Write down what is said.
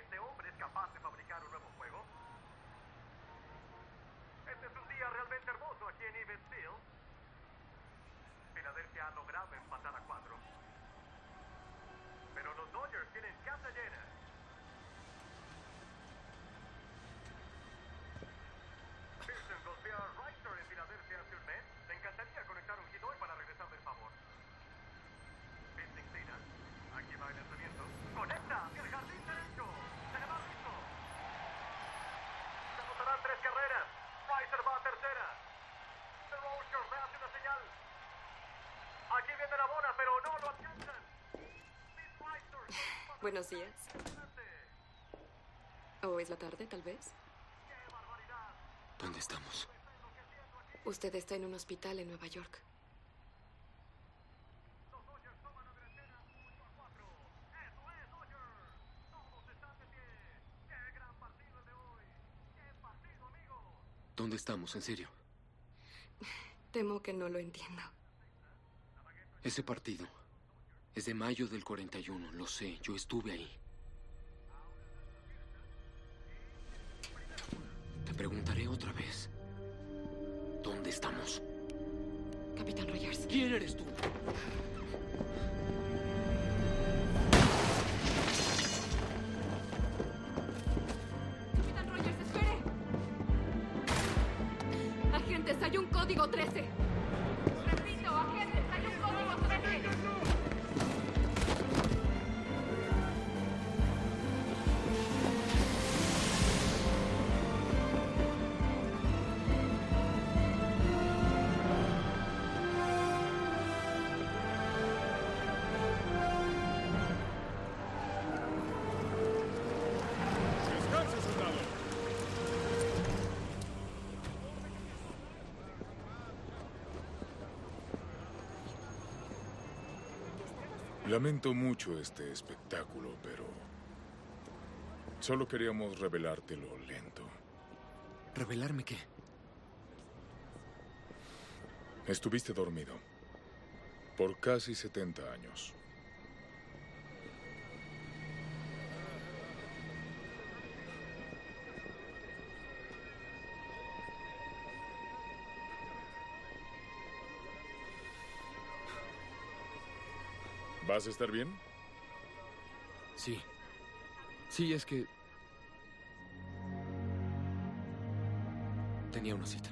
este hombre es capaz de fabricar un nuevo juego. Este es un día realmente hermoso aquí en Even Filadelfia ha logrado empatar a cuatro. Buenos días. ¿O es la tarde, tal vez? ¿Dónde estamos? Usted está en un hospital en Nueva York. ¿Dónde estamos, en serio? Temo que no lo entiendo. Ese partido es de mayo del 41, lo sé, yo estuve ahí. Te preguntaré otra vez. ¿Dónde estamos? Capitán Rogers. ¿Quién eres tú? Capitán Rogers, espere. Agentes, hay un código 13. Lamento mucho este espectáculo, pero solo queríamos revelártelo lento. ¿Revelarme qué? Estuviste dormido por casi 70 años. ¿Vas a estar bien? Sí. Sí, es que... Tenía una cita.